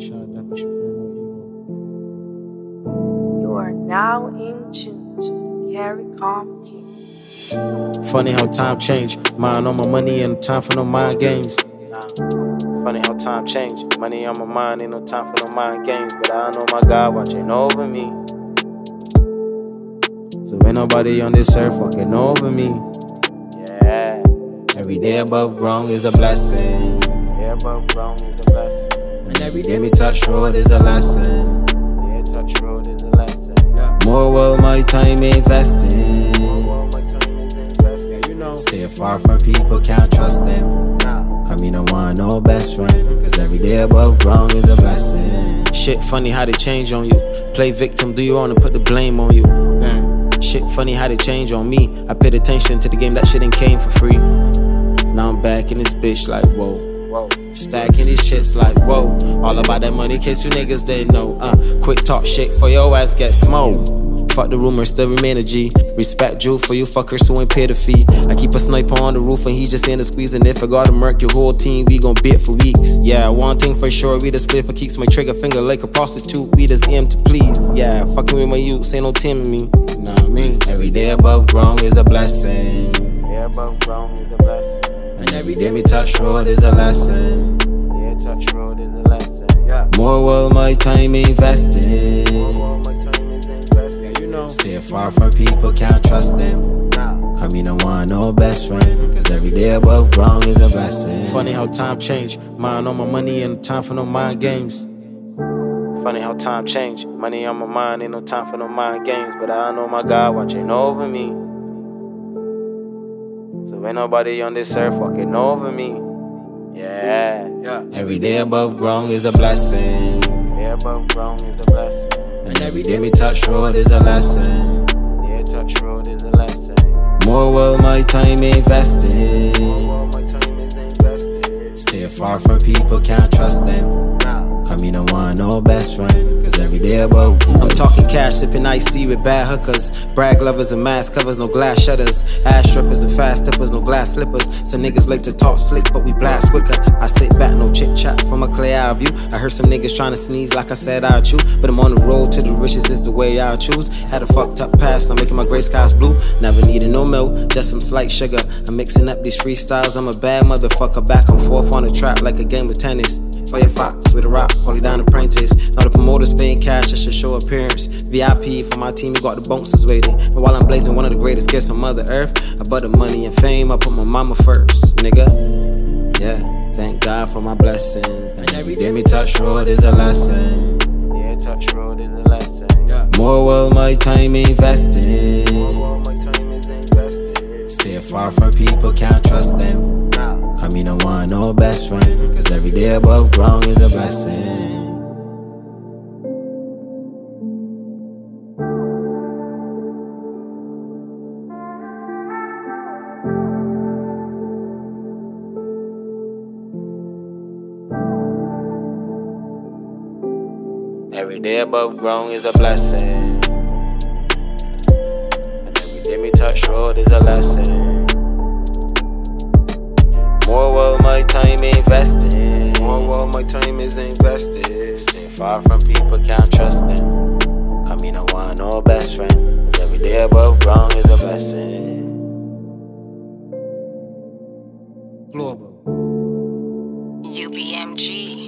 You are now in tune to the Carry Calm King. Funny how time change. Mind on my money and time for no mind games. Funny how time change. Money on my mind, ain't no time for no mind games. But I know my God watching over me. So ain't nobody on this earth walking over me. Yeah. Every day above ground is a blessing. Every day above ground is a blessing. And every day we touch road is a lesson. Yeah, touch road is a lesson. Yeah. More well my time investing. More well my time is investing. Yeah, you know. Stay far from people, can't trust them. Come you don't want no best friend. Cause every day above ground is a blessing. Shit funny how they change on you. Play victim, do your own and put the blame on you. Shit funny how they change on me. I paid attention to the game, that shit ain't came for free. Now I'm back in this bitch like whoa. Stacking these chips like whoa. All about that money, case you niggas didn't know. Uh, quick talk shit for your ass get smoked. Fuck the rumors, still remain a G. Respect Jew for you fuckers who ain't pay the fee. I keep a sniper on the roof and he just in the squeeze. And if I gotta murk your whole team, we gon' bit for weeks. Yeah, one thing for sure, we the split for keeps my trigger finger like a prostitute. We just aim to please. Yeah, fucking with my youth, ain't no team me. Nah, me. Every day above ground is a blessing. Yeah, above ground is a blessing. And every day we touch road is a lesson. Yeah, touch road is a lesson. Yeah. More well my time investing. More well my time is investing. Yeah, you know. Stay far from people, can't trust them. Come you don't want no best friend. Cause every day above ground is a blessing. Funny how time change. Mind on my money and time for no mind games. Funny how time change. Money on my mind, ain't no time for no mind games. But I know my God watching over me. So ain't nobody on this earth walking over me. Yeah. yeah. Every day above ground is a blessing. Yeah, above ground is a blessing. And every day we touch road is a lesson. Yeah, touch road is a lesson. More well my time investing. More well my time is invested. Stay far from people, can't trust them. Come you don't want no best friend. Cause every day above. I'm talking cash, sipping iced tea with bad hookers. Brag lovers and mask covers, no glass shutters. Ass strippers and fast tippers, no glass slippers. Some niggas like to talk slick, but we blast quicker. I sit back, no chit chat from a clear eye view. I heard some niggas trying to sneeze like I said I'd chew. But I'm on the road to the riches, is the way I choose. Had a fucked up past, I'm making my gray skies blue. Never needed no milk, just some slight sugar. I'm mixing up these freestyles, I'm a bad motherfucker. Back and forth on the track like a game of tennis. Fire fox with a rock, holy down apprentice. Now the promoters paying cash, just to show appearance. VIP for my team, you got the bouncers waiting. And while I'm blazing one of the greatest gifts on Mother Earth, I bought the money and fame, I put my mama first, nigga. Yeah, thank God for my blessings. And every day me touch road is a lesson. Yeah, touch road is a lesson. Yeah. More well my time investing. Far from people, can't trust them. Come you don't want no best friend. Cause every day above ground is a blessing. Every day above ground is a blessing. And every day me touch road is a lesson. Far from people, can't trust them. Come you don't want no best friend. Every day above wrong is a blessing. Global. UBMG.